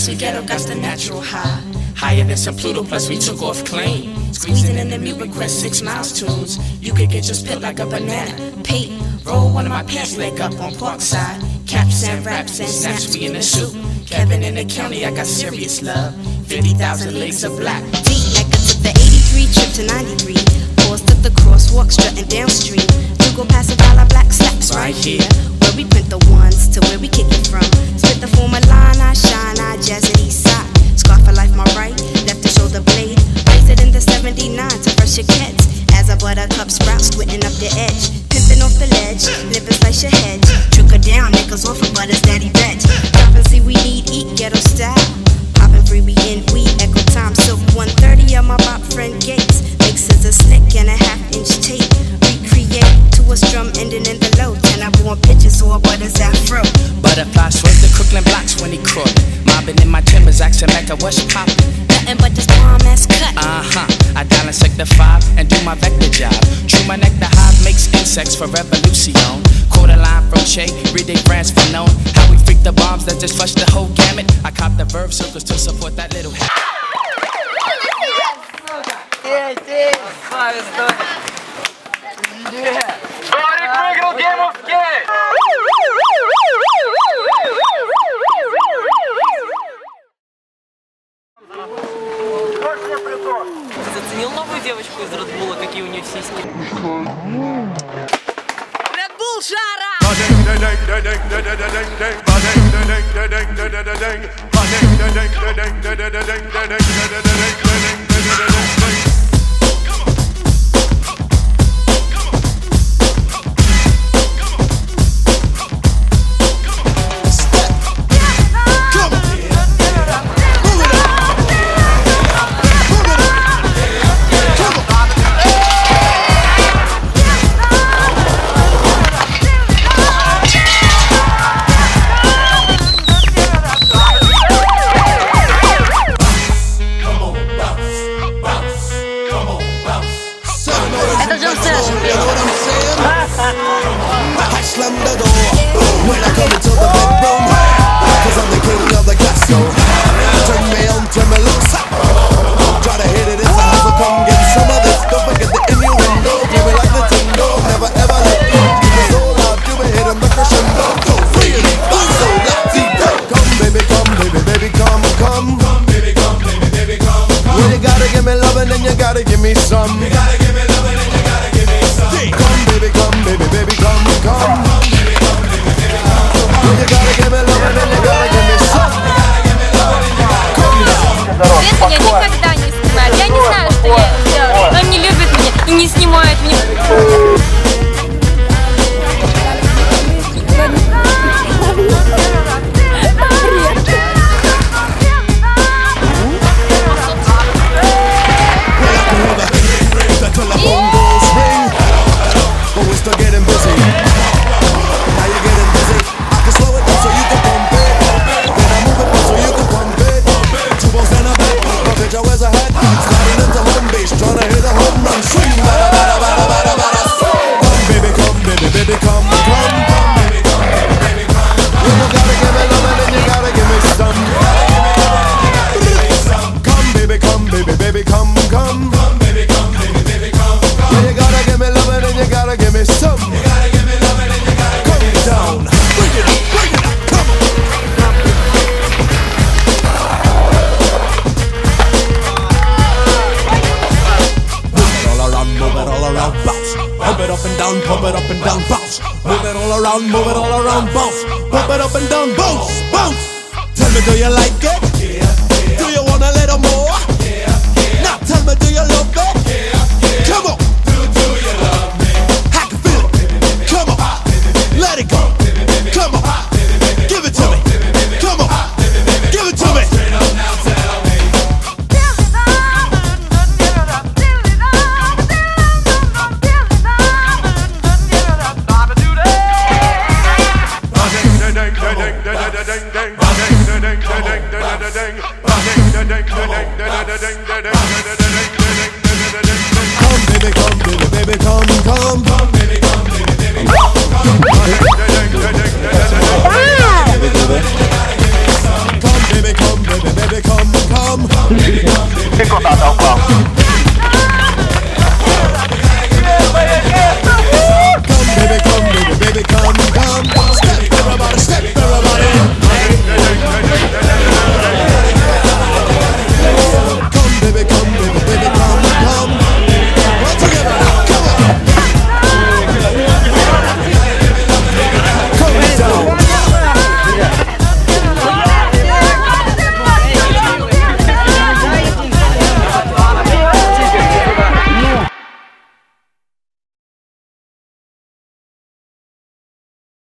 Plus we ghetto got the natural high. Higher than some Pluto, plus we took off clean. Squeezing in the mute request six miles tunes. You could get just spit like a banana. Pete, roll one of my pants leg up on Parkside. Caps and raps and snaps, we in the soup. Kevin in the county, I got serious love. 50,000 legs of black. D, Mecca took the 83 trip to 93. Pause took the crosswalk strutting downstream. To go past a dollar black slaps right here. Where we print the ones to where we kick it from. Spit the former line, I shine, I jazz it east side. Scarf for life, my right, left the shoulder blade. It in the 79 to fresh your kids. As a buttercup sprout, squinting up the edge. Pimping off the ledge, lipping slice your hedge. Trickle down, niggas off of butter, daddy veg. Drop and see we need, eat ghetto style. Poppin' free, we in, we echo time. Silk 130 Been in my chambers acting like a what's poppin'. Nothing but this bomb ass cut. Uh huh. I dial and check the five and do my vector job. True, my neck the hive makes insects for revolution. Quarter line from Shea, read they brands for known. How we freak the bombs that just flush the whole gamut. I cop the verb circles to support that little. Yes, yes. Заценил новую девочку из Редбула, какие у нее сиськи? Редбул жара! Это You know what I'm saying? Slam the door when I come into the bedroom. I'm the king of the castle. Turn me on, turn me loose. Try to hit it, it's. Come get some of this. Don't forget the like the. Never ever let crescendo. Free so Come, baby, come, baby, baby, come, come. Baby, come, baby, baby, come. come. You gotta give me loving you gotta give me some. You gotta around, move it all around, bounce. Pump it up and down, bounce, bounce. Tell me, do you like it? Do you want a little more? Now tell me, do you love it?